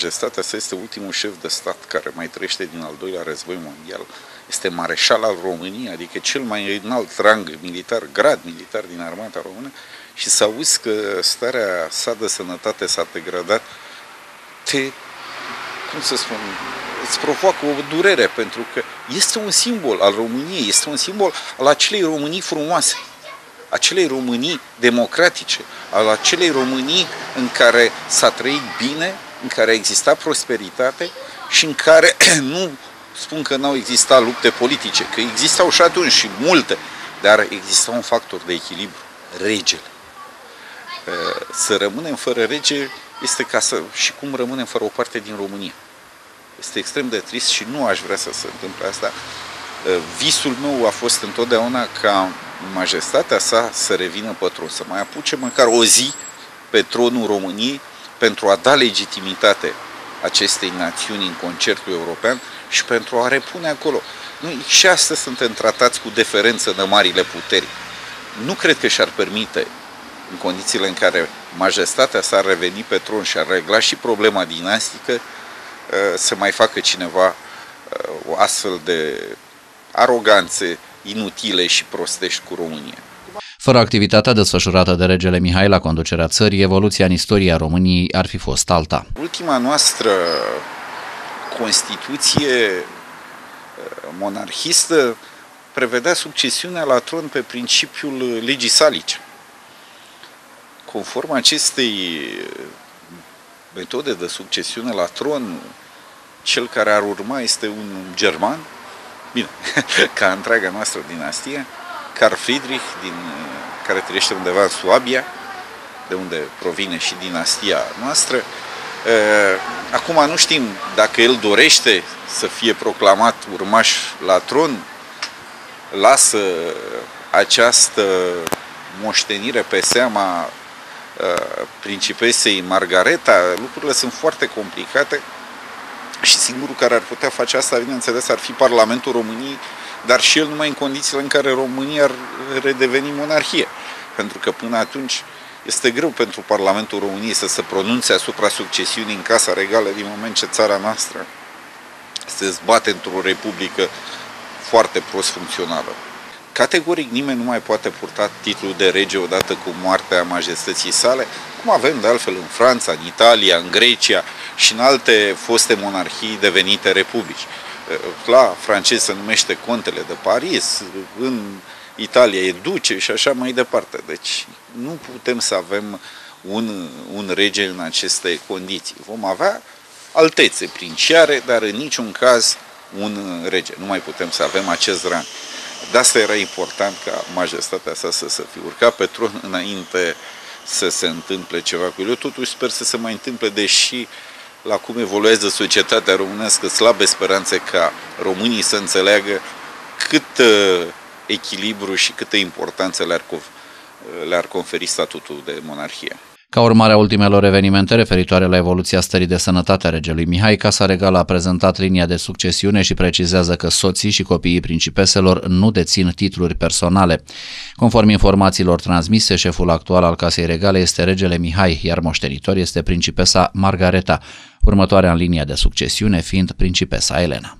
majestatea sa este ultimul șef de stat care mai trăiește din al doilea război mondial. Este mareșal al României, adică cel mai înalt rang militar, grad militar din armata română și să auzi că starea sa de sănătate s-a degradat, te, cum să spun, îți provoacă o durere, pentru că este un simbol al României, este un simbol al acelei Românii frumoase, acelei Românii democratice, al acelei Românii în care s-a trăit bine, în care a existat prosperitate și în care nu spun că n-au existat lupte politice, că existau și atunci și multe, dar exista un factor de echilibru, regele. Să rămânem fără rege este ca să, și cum rămânem fără o parte din România. Este extrem de trist și nu aș vrea să se întâmple asta. Visul meu a fost întotdeauna ca majestatea sa să revină pe tron, să mai apuce măcar o zi pe tronul României pentru a da legitimitate acestei națiuni în concertul european și pentru a repune acolo. Noi și astăzi suntem tratați cu deferență de marile puteri. Nu cred că și-ar permite, în condițiile în care majestatea s-ar reveni pe tron și ar regla și problema dinastică, uh, să mai facă cineva uh, o astfel de aroganțe inutile și prostești cu România. Fără activitatea desfășurată de regele Mihai la conducerea țării, evoluția în istoria României ar fi fost alta. Ultima noastră Constituție uh, monarhistă prevedea succesiunea la tron pe principiul legii salice. Conform acestei metode de succesiune la tron, cel care ar urma este un german, bine, ca întreaga noastră dinastie, Carl Friedrich, din, care trăiește undeva în Suabia, de unde provine și dinastia noastră. Acum nu știm dacă el dorește să fie proclamat urmaș la tron, lasă această moștenire pe seama principesei Margareta, lucrurile sunt foarte complicate și singurul care ar putea face asta, bineînțeles, ar fi Parlamentul României, dar și el numai în condițiile în care România ar redeveni monarhie. Pentru că până atunci este greu pentru Parlamentul României să se pronunțe asupra succesiunii în Casa Regală din moment ce țara noastră se zbate într-o republică foarte prost funcțională. Categoric nimeni nu mai poate purta titlul de rege odată cu moartea majestății sale, cum avem de altfel în Franța, în Italia, în Grecia și în alte foste monarhii devenite republici. La francez se numește Contele de Paris, în Italia e duce și așa mai departe. Deci nu putem să avem un, un rege în aceste condiții. Vom avea altețe princiare, dar în niciun caz un rege. Nu mai putem să avem acest rang. De asta era important ca majestatea sa să se fi urcat pe tron înainte să se întâmple ceva cu el. Eu totuși sper să se mai întâmple, deși la cum evoluează societatea românească, slabe speranțe ca românii să înțeleagă cât uh, echilibru și câtă importanță le-ar, le-ar conferi statutul de monarhie. Ca urmare a ultimelor evenimente referitoare la evoluția stării de sănătate a regelui Mihai, Casa Regală a prezentat linia de succesiune și precizează că soții și copiii principeselor nu dețin titluri personale. Conform informațiilor transmise, șeful actual al Casei Regale este regele Mihai, iar moștenitor este principesa Margareta, următoarea în linia de succesiune fiind principesa Elena.